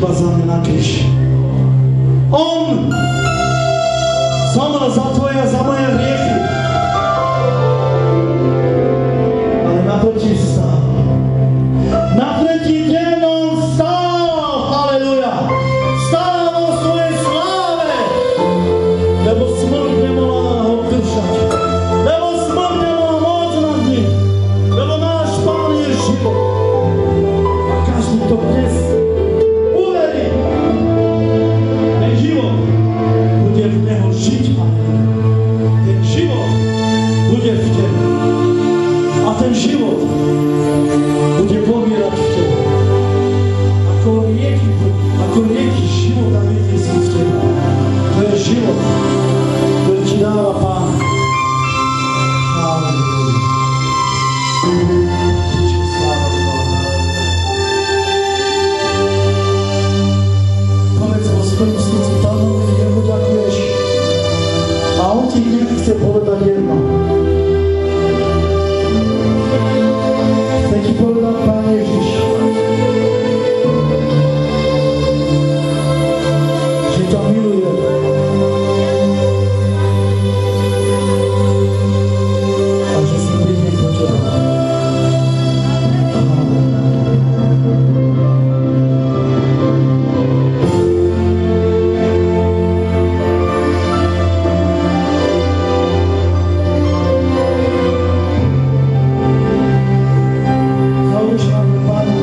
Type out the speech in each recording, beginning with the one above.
za teba za mňa Oh.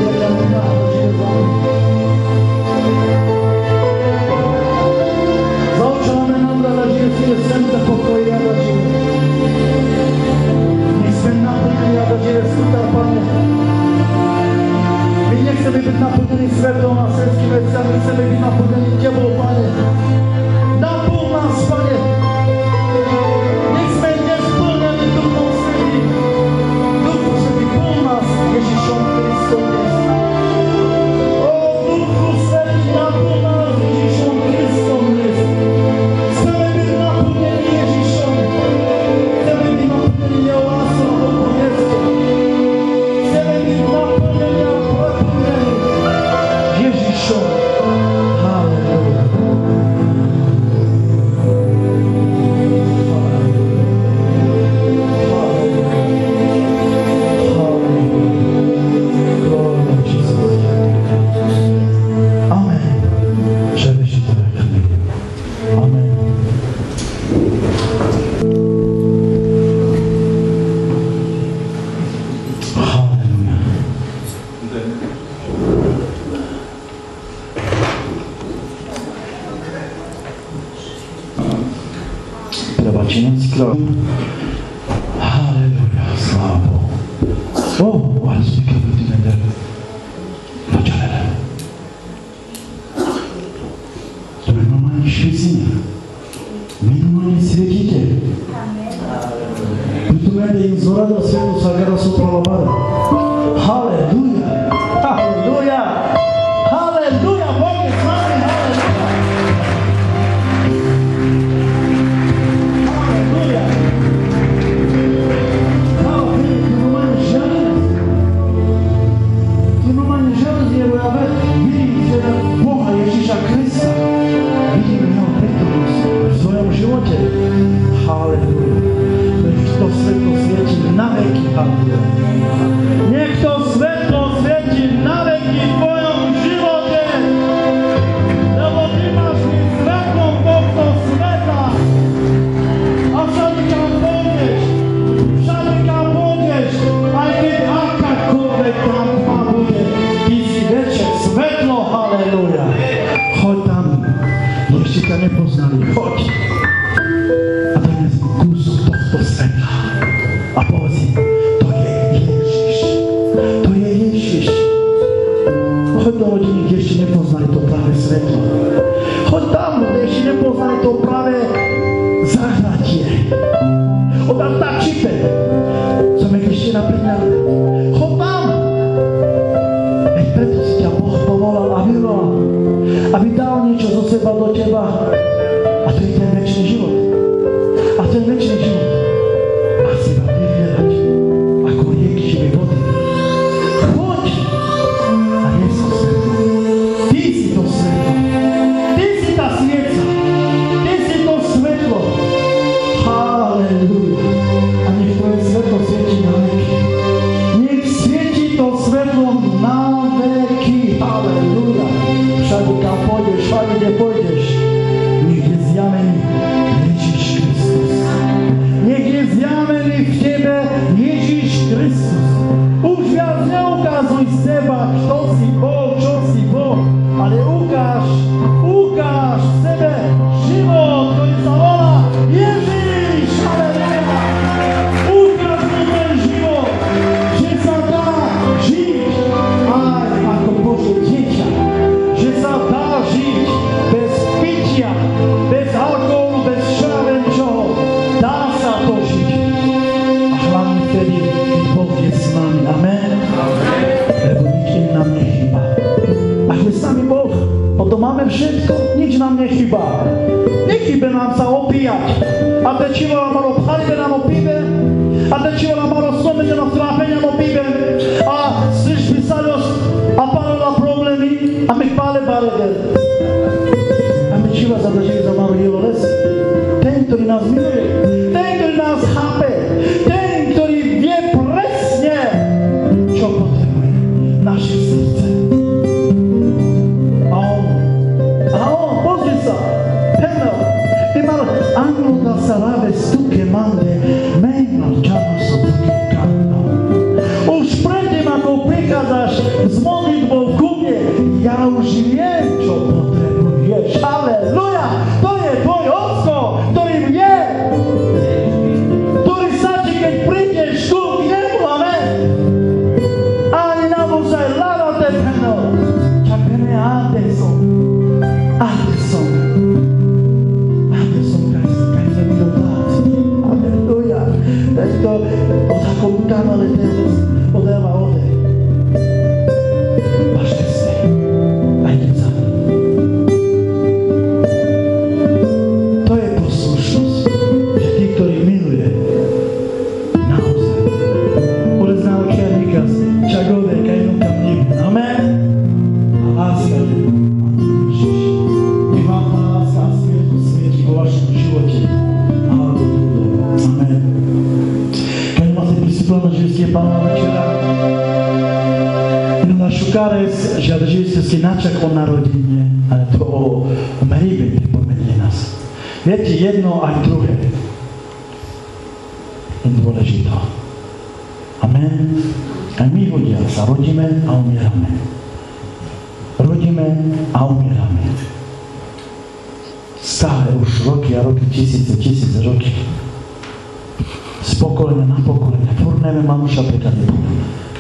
šapetali.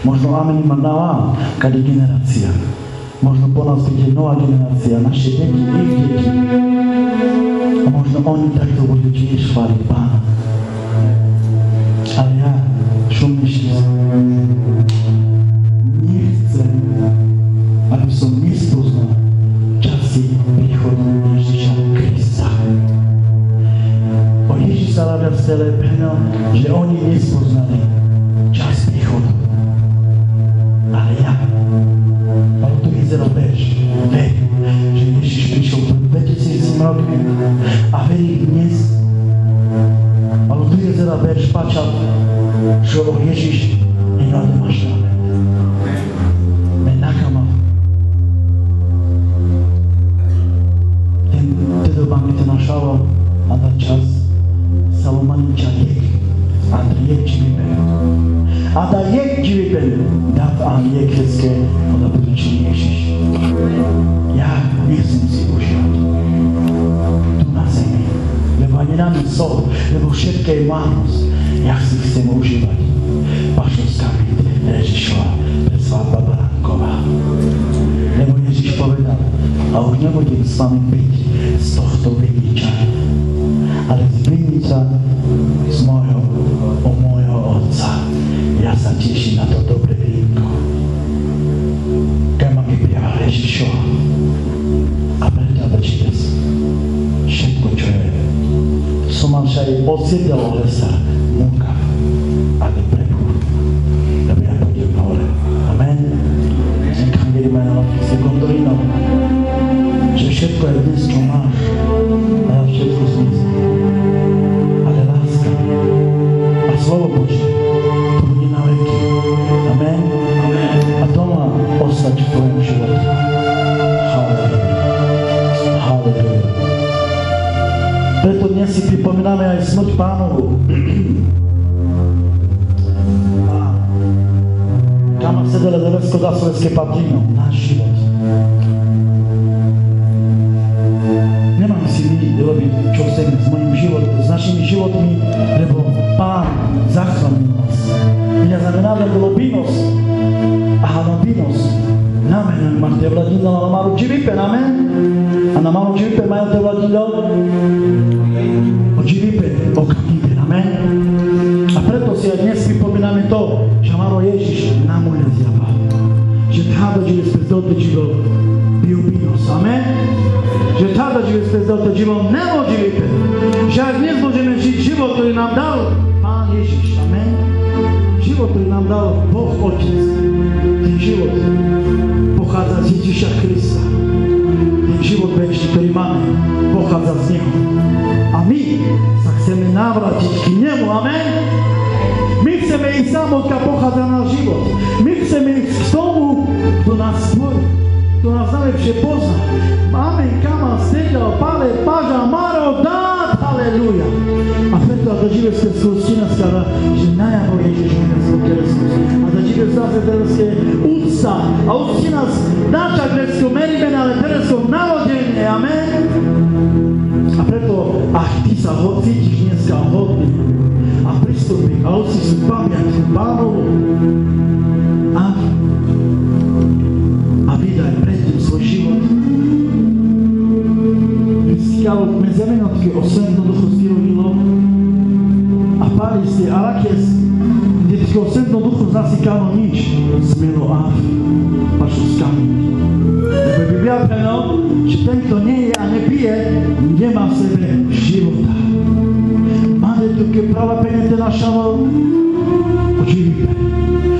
Možno amen mandala, kade generácia. Možno po nás bude nová generácia, naše děti, ich deti. A možno oni takto budú tiež chváliť Pána. Ale ja šumnejšie nechcem, aby som nespoznal časy príchodu Ježiša Krista. O Ježiša Lavia v celé že oni nespoznali zrobisz. Wy, że jeśli się będziecie zmroknie, a wy nie Albo ty zrobisz paczat, że o Jezus nie odmasz nawet. Menaka ma. Ty do mamy to naszało, a na czas Salomanu Czajek, Andrzejek Dziwibel. A da jek Dziwibel, dat am jek wszystkie nech si užil. Tu na zemi. nebo ani na sol, lebo všetké. Jak si chcem užívat? Pašovská byt Ježišova, to je svatba Baránková. Lebo povedal, a už nebudem s vami byť z tohto ale z viniča z mojho, o mojho otca. Já sa na to dobré vínko. Kam ma vypriava Ježišova. obsédé envers ça. Dnes si pripomíname aj smrť pánovu. A kam sedele Devesko za slovenské patrino, náš život. Nemáme si my robiť, čo chceme s mojim životom, s našimi životmi, lebo Pán zachránil nás. Mňa znamená globinos, a hanobinos. Namen, máte vladino na malú dživipe, namen? A na malú dživipe majú to vladino? O amen? A preto si aj dnes pripomíname to, že malo Ježiš nám uľazjava. Že tada žive spred dotečivo biobinos, amen? Že tada žive spred dotečivo nemo dživipe. Že aj dnes môžeme žiť život, ktorý nám dal Pán Ježiš, amen? Život, ktorý nám dal Boh Otec. Ten život pochádza z Ježiša Krista. Život väčší, ktorý máme, pochádza z Neho. A my sa chceme navrátiť k Nemu, amen? My chceme ísť tam, odkiaľ pochádza náš život. My chceme k tomu, kto nás stvorí, kto nás najlepšie pozná. Amen, kama, stedal, pale, paža, maro, dát, aleluja. A preto, ako žive ste skústina skala, že najavo Ježiš mene svoj Kristus. A da žive zase tereské úcta. A úcti nás dáča gresko merime, ale teresko narodenie, amen. A preto, ach ty sa ho cítiš dneska hodný a pristúpi a hoci sú pamiatku pánovu a, me zemenotke osem jednoducho stirovilo a páli ste arakes, kde ti osem jednoducho zasikalo nič, smelo a pašu skami. Lebo Biblia preno, že ten, kto nie je a nepije, nemá v sebe života. Máte tu, keď práva penete našalo, očivíte.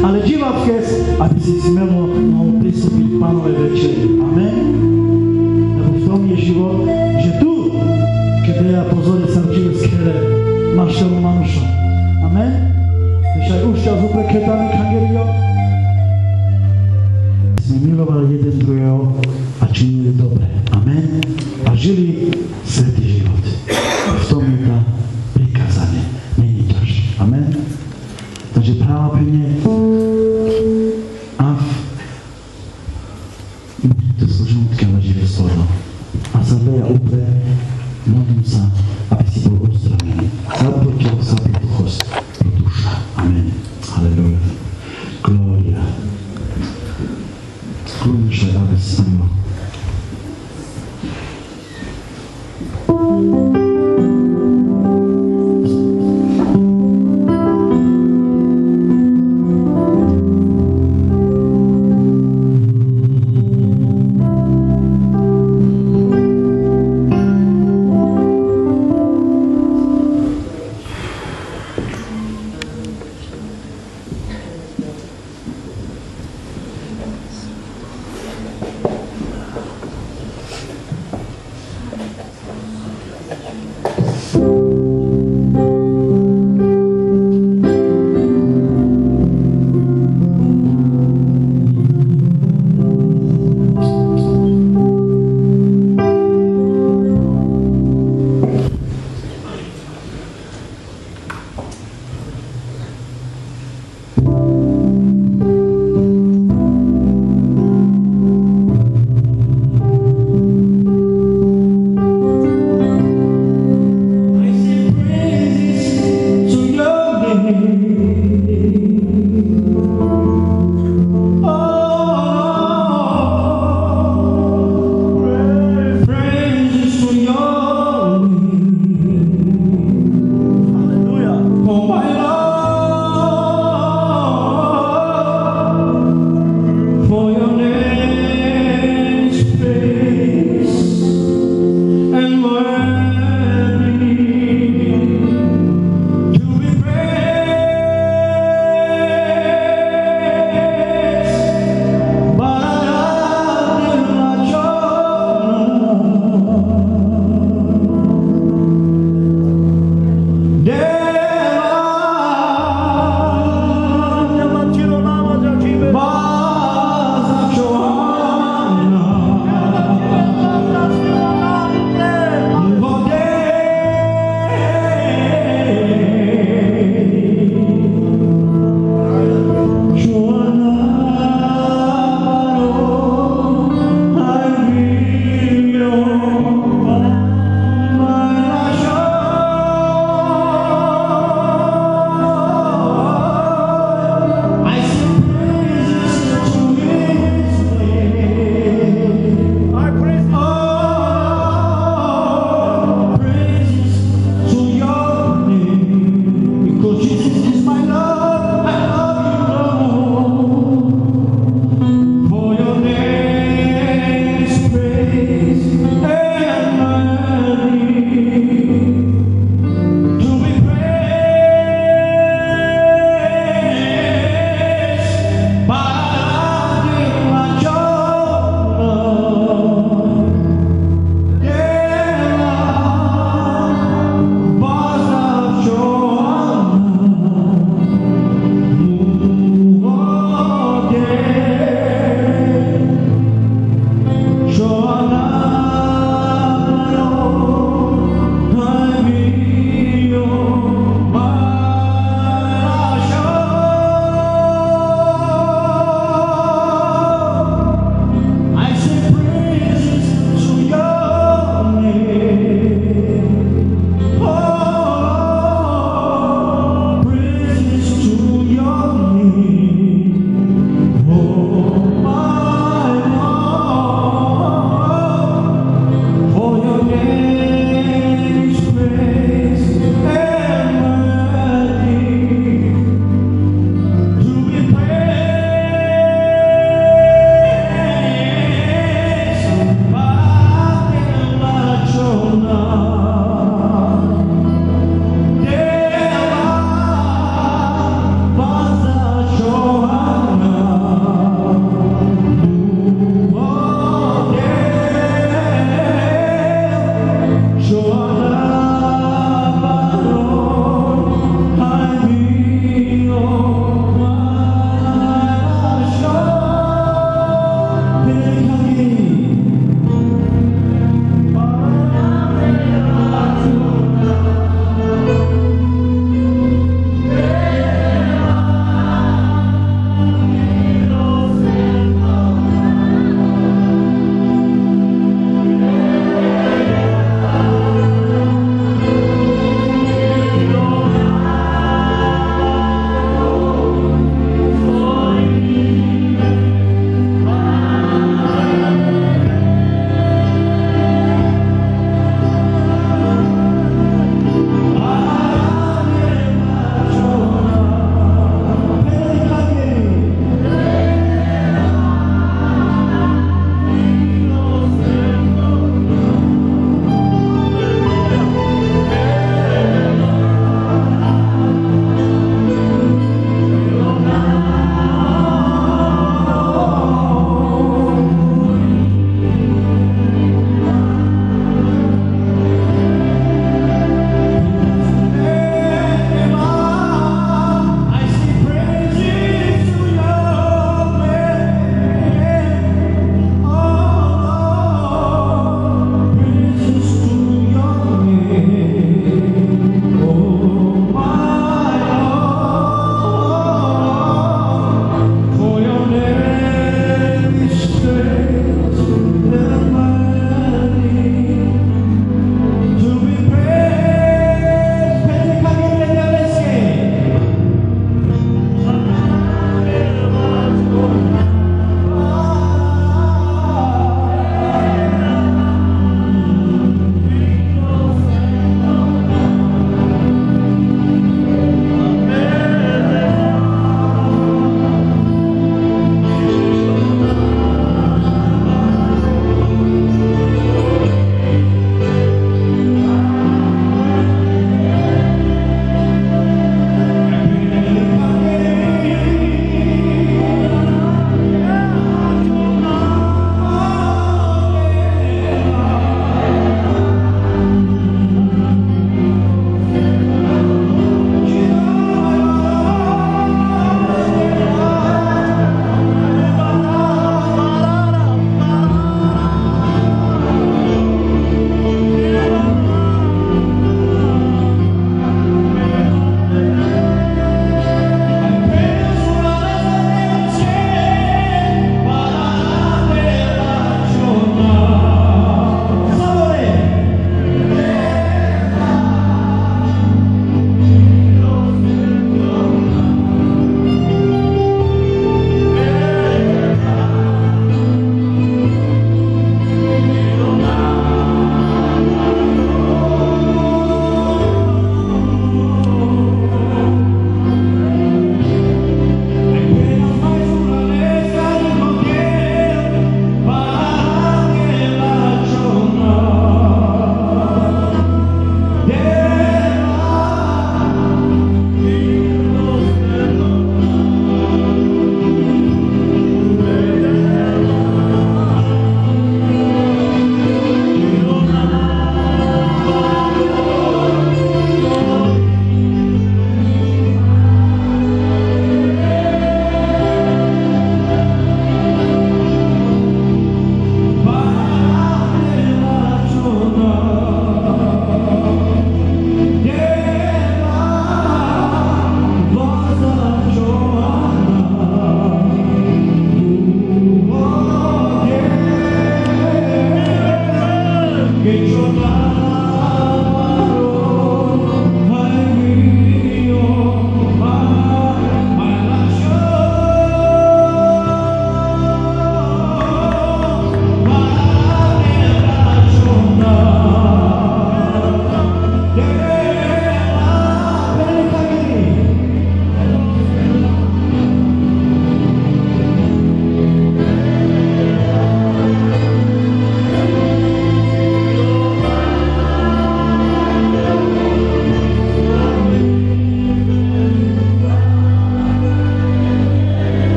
Ale divavke, aby si smelo pristúpiť k pánovej večeri. Amen. Marshall Manson. Amen. Dzisiaj uściał w uplekietami kangielio.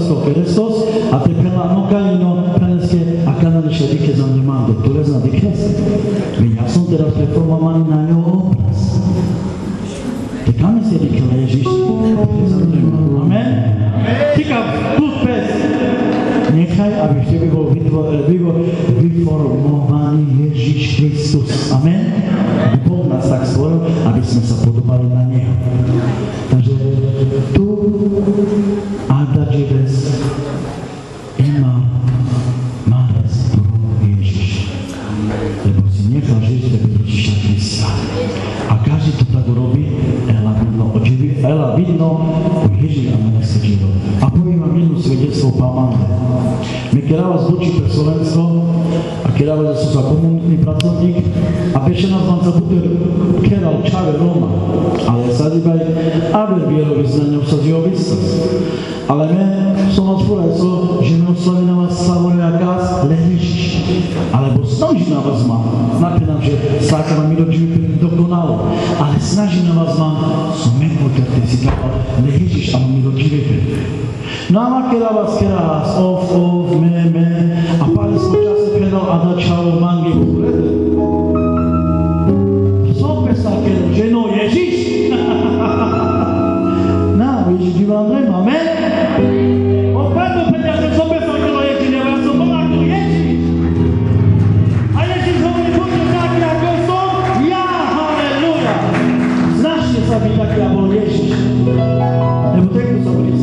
so Kristus a tepela nokaino prenske akana liševike zanimando. Tulezna diknes. Já jsem teda reformovaný na něho obraz. Така ми се викаме Ежиш. Амен. Тикам, туз пес. Нехай, аби ще ви го виформовани Ежиш Христос. Амен. Бог нас так створил, аби сме се подобали на Него. Ale ne v tom rozpore, co? Živnocovi na vás samo nějaká lehviš, alebo snaží na vás mám. Znáte nám, že sláka vám do dokonalo, ale snaží na vás mám, co nepotete si dává, lehviš a mi do No a má kera vás, kera vás, of, of, Oh.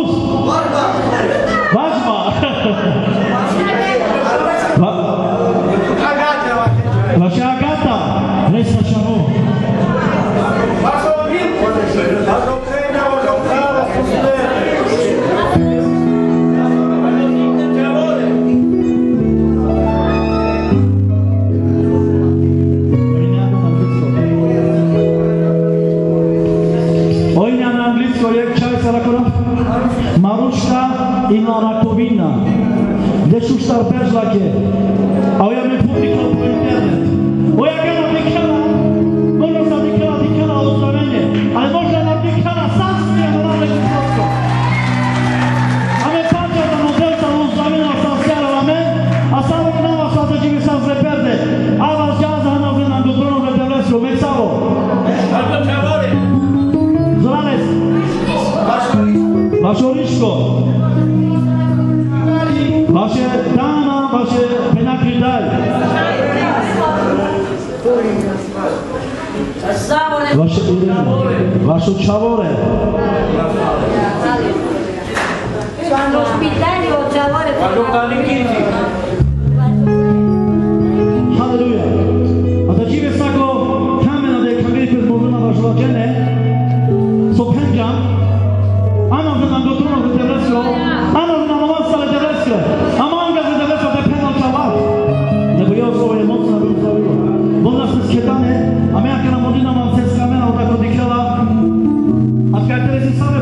ruh. Var var. zake awuyame publiko pointernet oyagana mikhana monosa mikhana mikhana alozamene ale można nam mikhana sasne nalale kuprosto ame patrzę na modelca alozamena sasera lame a samo nama sasne cimi sam se perde avas jaza na vena dutrono vedelesio mexavo Zlanes Mašoriško Mašoriško Վաշուչավոր է։ Վաշուչավոր է։ Վաշուչավոր է։ Վաշուչավոր է։ inside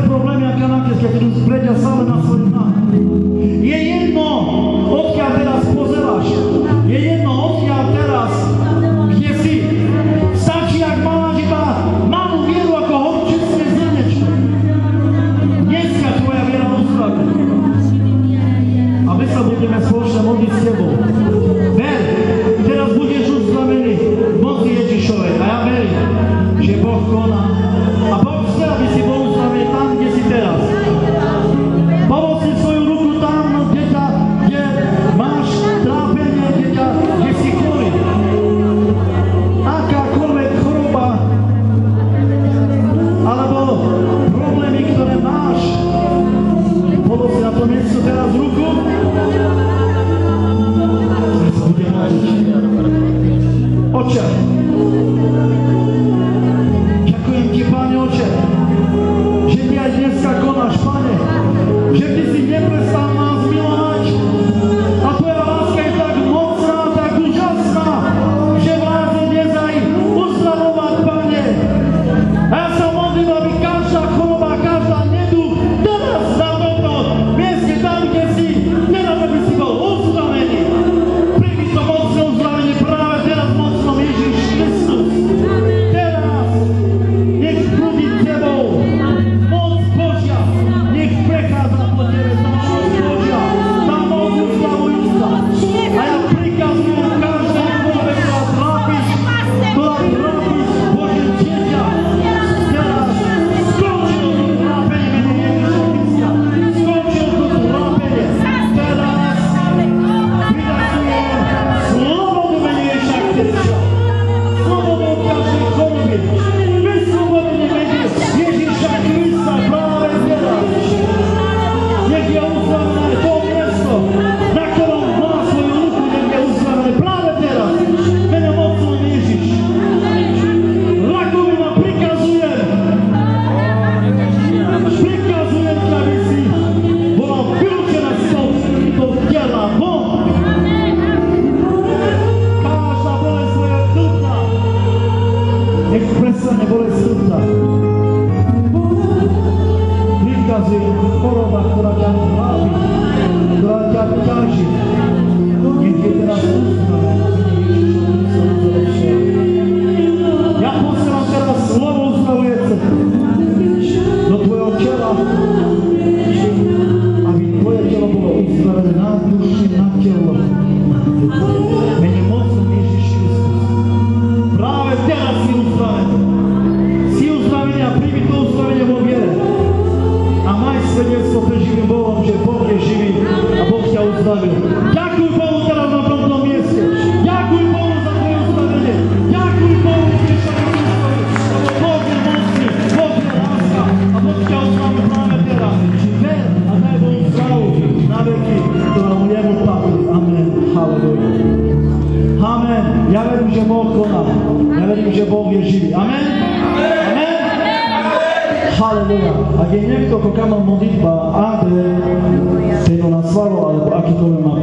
Amen. Amen? Amen? Halleluja. A gdy nie kto kochamy modlitwa, aby tego nazwało, albo jaki to ma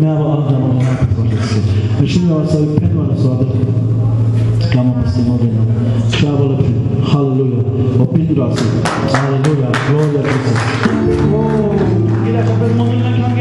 miało Adam, Myślimy o sobie piękno na słabe. Kama postanowienia. Trzeba lepiej. Halleluja. O pięć razy. Halleluja. Gloria Chrystus. Ile to bez modlitwy nam